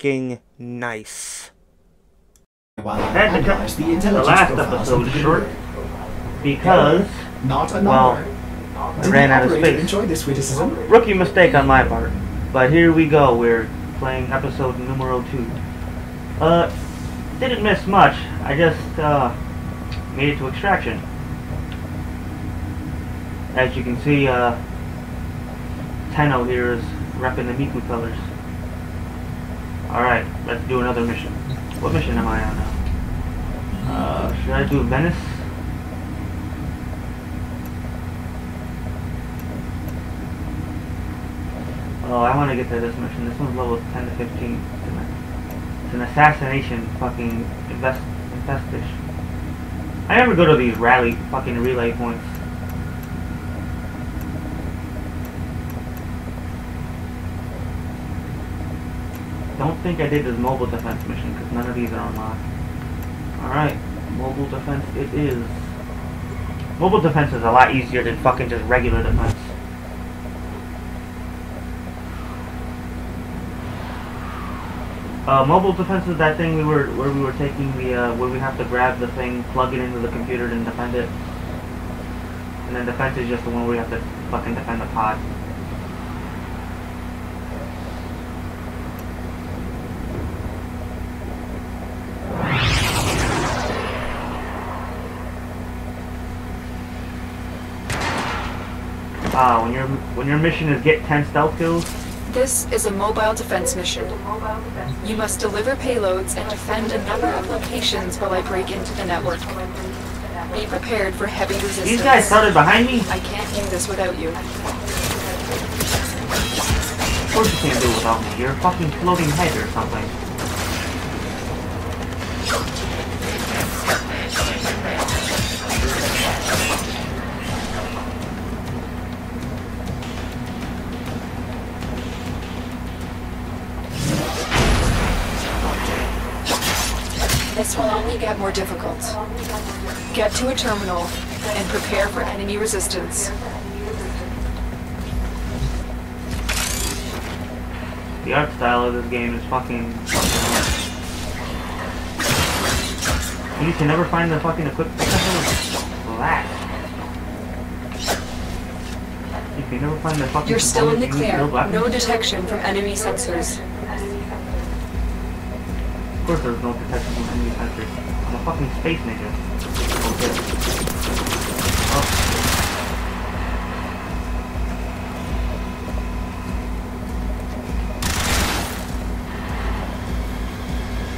fucking nice. While I Had to analyze cut the the intelligence last episode of short because Not a Well. I Did ran out of operator space. enjoy this witticism? Rookie mistake on my part. But here we go. We're playing episode numero two. Uh, didn't miss much. I just uh, made it to extraction. As you can see, uh, Tenno here is repping the Miku colors. Alright, let's do another mission. What mission am I on now? Uh, should I do Venus? Oh, I want to get to this mission. This one's level 10 to 15. It's an, assassination fucking invest investish. I never go to these rally fucking relay points. Don't think I did this mobile defense mission because none of these are unlocked. Alright, mobile defense it is. Mobile defense is a lot easier than fucking just regular defense. Uh, mobile defense is that thing we were where we were taking the uh, where we have to grab the thing, plug it into the computer, and defend it. And then defense is just the one where you have to fucking defend the pod. Ah, when your when your mission is get ten stealth kills, This is a mobile defense mission. You must deliver payloads and defend a number of locations while I break into the network. Be prepared for heavy resistance. these guys started behind me. I can't do this without you. Of course you can't do it without me. You're a fucking floating head or something. This will only get more difficult. Get to a terminal and prepare for enemy resistance. The art style of this game is fucking. You can never find the fucking equipment. What the hell is that? You can never find the fucking. You're still in the components you need to clear. No detection from enemy sensors. Of course there's no protection from enemy sensors. I'm a fucking space ninja. Okay. Oh.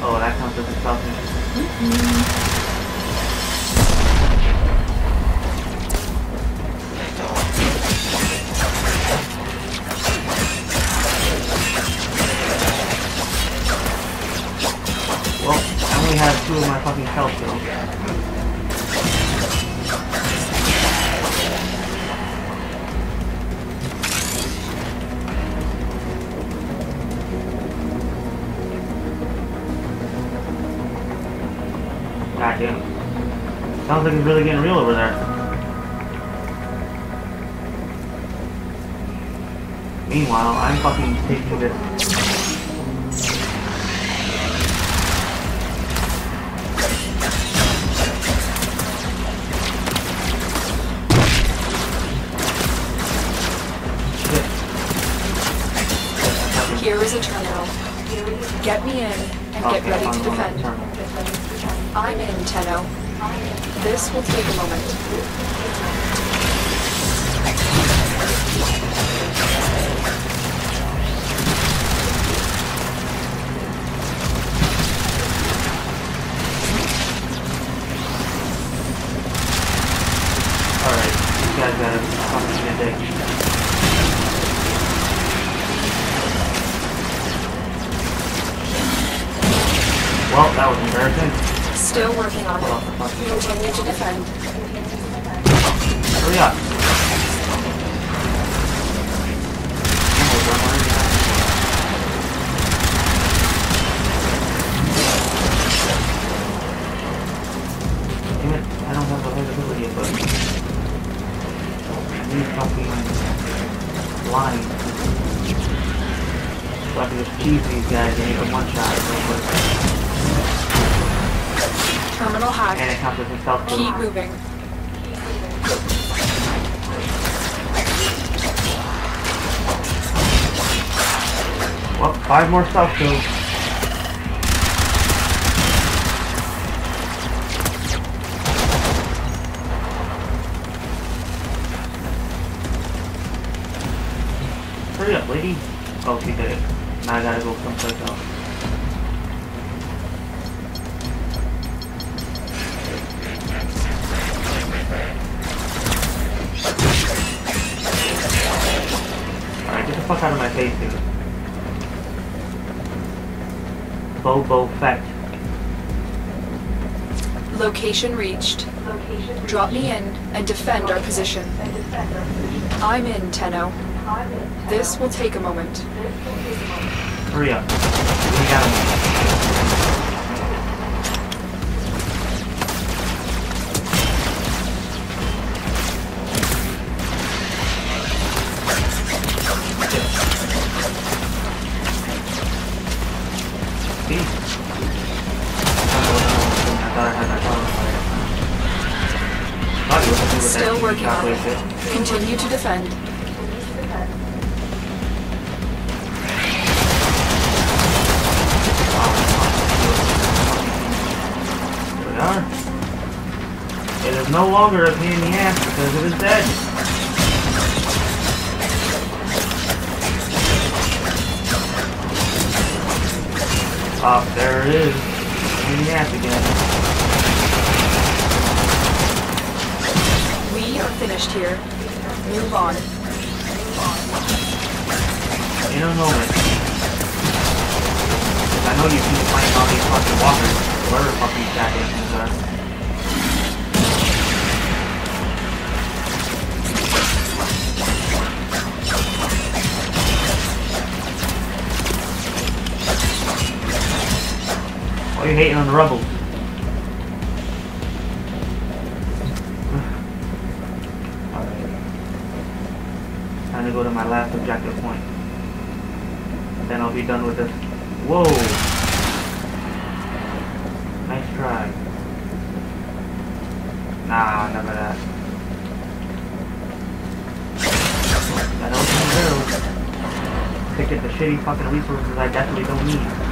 Oh, that counts as a stealth mm-hmm. God damn. Sounds like it's really getting real over there. Meanwhile, I'm fucking taking this. Here is a terminal. Get me in and get ready I'm to defend. I'm in, Tenno. This will take a moment. Guys got a fucking a dick. Well, that was embarrassing. Still working on it. fuck. Continue to defend. Hurry up. I don't have the visibility of it. These fucking lines. So I can just cheese these guys and make them one shot. And it back. counts as a stealth Keep moving. Well, five more stealth kills. Hurry up, lady. Oh, she did it. Now I gotta go someplace else. Fuck out of my face, dude. Boba Fett. Location reached. Drop me in and defend our position. I'm in, Tenno. This will take a moment. Hurry up. We got him. Continue to defend. We are. It is no longer a pain in the ass because it is dead. Ah, there it is. Pain in the ass again. We are finished here. Move on. In a moment. I know you keep playing all these fucking walkers. Whatever the fuck these goddamn things are. Are you hating on the rebels? Go to my last objective point. Then I'll be done with this. Whoa! Nice try. Nah, never that. That open barrel. Pick at the shitty fucking resources I definitely don't need.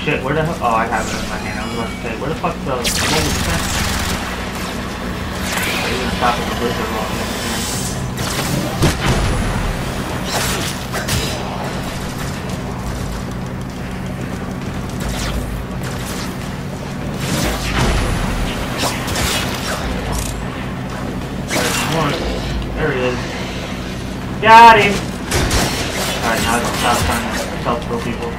shit, where the hell? Oh, I have it in my hand. I was about to say, where the fuck's the mobile defense? Are you gonna stop at the blizzard wall? There he is. Got him! Alright, now I can stop trying to self-kill people.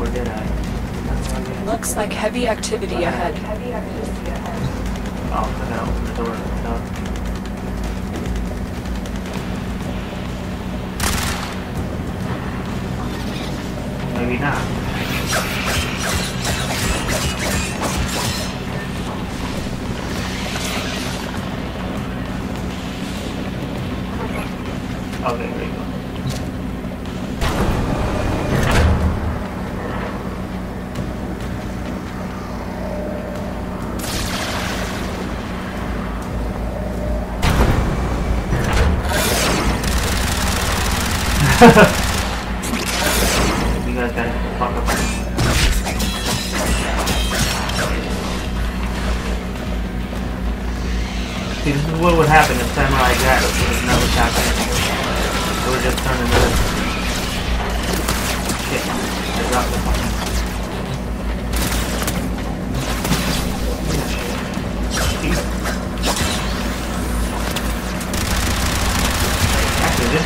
Or did I? That's what I did. I? Looks like heavy activity ahead. Oh, I gotta open the door. No. Maybe not. You guys gotta fuck up. See, this is what would happen if Samurai Jack would have. It would just turn into this. Shit. I dropped the fucking...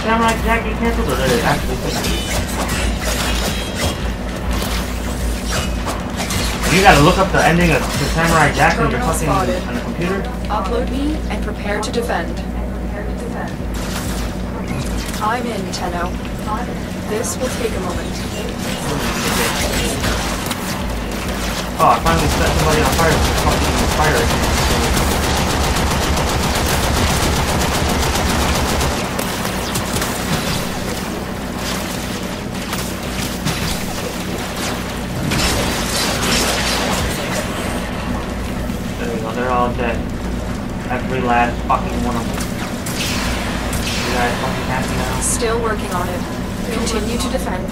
Samurai Jack get cancelled or did it actually You gotta look up the ending of the Samurai Jack on your Terminal fucking on the computer? Upload me and prepare to defend. I'm in, Tenno. This will take a moment. Oh, I finally set somebody on fire with fucking fire they're all dead. Every last fucking one of them. You guys fucking happy now? Still working on it. Continue to defend.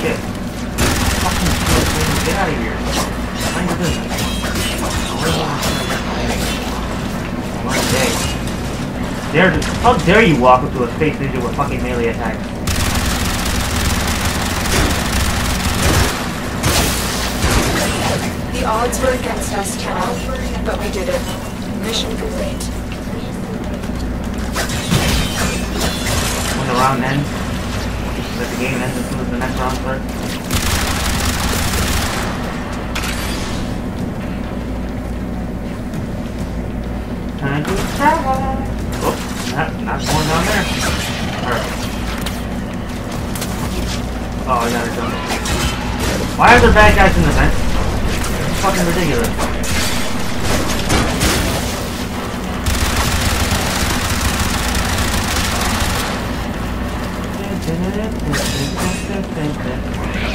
Shit. Fucking shit, get out of here. Mind your business. Where's the last one? One day. Dare, how dare you walk up to a space ninja with fucking melee attacks? Odds were against us, Tenno, but we did it. Mission complete. When the round ends, that the game ends as soon as the next round starts. Time to travel. Oh, not, not going down there. Alright. Oh, I gotta jump. Why are there bad guys in the vent? Fucking ridiculous.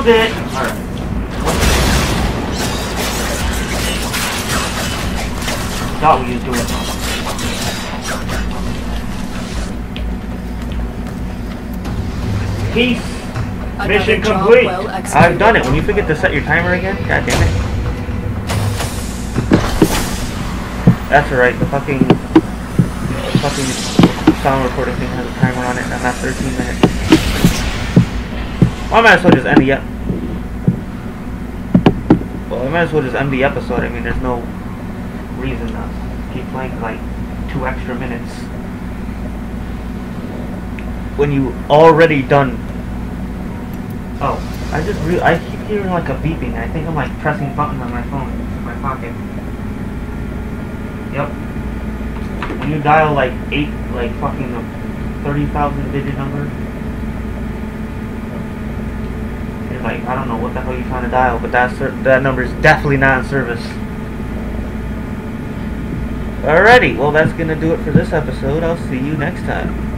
Nailed it! Alright. Thought we was doing something. Peace. Another Mission complete. well I've done it. When you forget to set your timer again, god damn it. That's alright. The fucking, the fucking sound recording thing has a timer on it, and I'm at 13 minutes. I might as well just end the Well, I might as well just end the episode. I mean, there's no reason to keep playing like two extra minutes when you already done. Oh, I just re- I keep hearing like a beeping. I think I'm like pressing buttons on my phone in my pocket. Yep. When you dial like eight, like fucking thirty thousand digit number, you're like, I don't know what the hell you're trying to dial, but that that number is definitely not in service. Alrighty, well that's gonna do it for this episode. I'll see you next time.